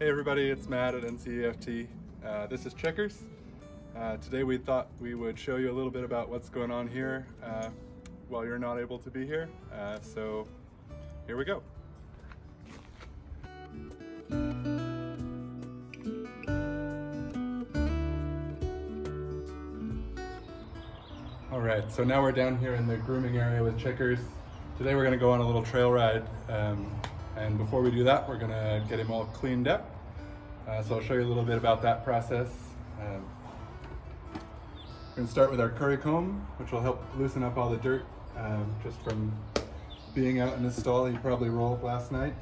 Hey everybody, it's Matt at NCEFT. Uh, this is Checkers. Uh, today we thought we would show you a little bit about what's going on here uh, while you're not able to be here. Uh, so here we go. All right, so now we're down here in the grooming area with Checkers. Today we're gonna go on a little trail ride. Um, and before we do that, we're gonna get him all cleaned up. Uh, so I'll show you a little bit about that process. Um, we're gonna start with our curry comb, which will help loosen up all the dirt um, just from being out in his stall. He probably rolled last night.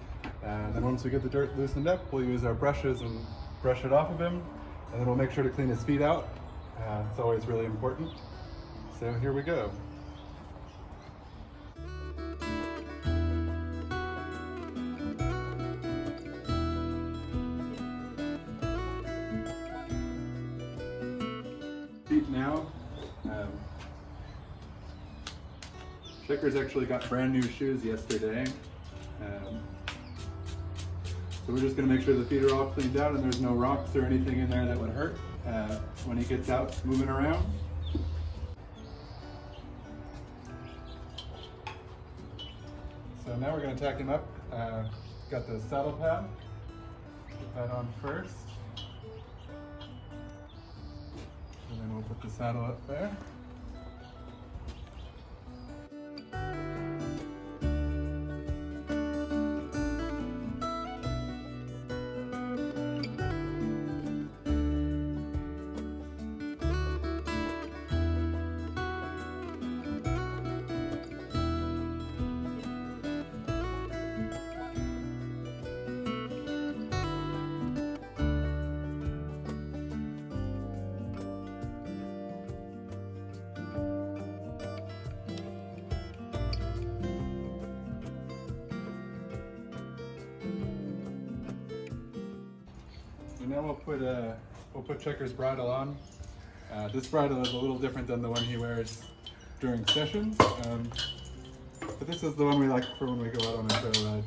And then once we get the dirt loosened up, we'll use our brushes and brush it off of him. And then we'll make sure to clean his feet out. Uh, it's always really important. So here we go. Now. Um, Checkers actually got brand new shoes yesterday. Um, so we're just gonna make sure the feet are all cleaned out and there's no rocks or anything in there that would hurt uh, when he gets out moving around. So now we're gonna tack him up. Uh, got the saddle pad. Put that on first. And then we'll put the saddle up there. We'll put uh, we'll put Checker's bridle on. Uh, this bridle is a little different than the one he wears during sessions, um, but this is the one we like for when we go out on a trail ride.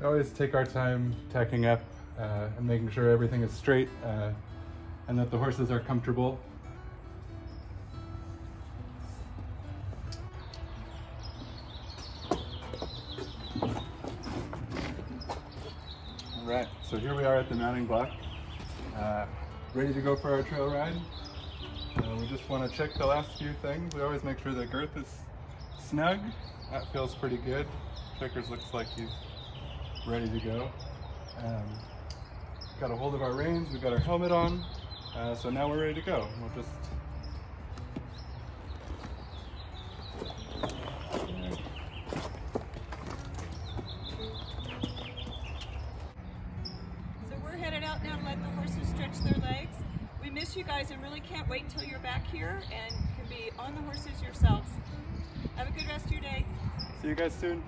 We always take our time tacking up uh, and making sure everything is straight uh, and that the horses are comfortable. All right, so here we are at the mounting block, uh, ready to go for our trail ride. Uh, we just want to check the last few things. We always make sure the girth is snug. That feels pretty good. Checkers looks like he's ready to go. Um, got a hold of our reins, We've got our helmet on, uh, so now we're ready to go. We'll just So we're headed out now to let the horses stretch their legs. We miss you guys and really can't wait until you're back here and can be on the horses yourselves. Have a good rest of your day. see you guys soon.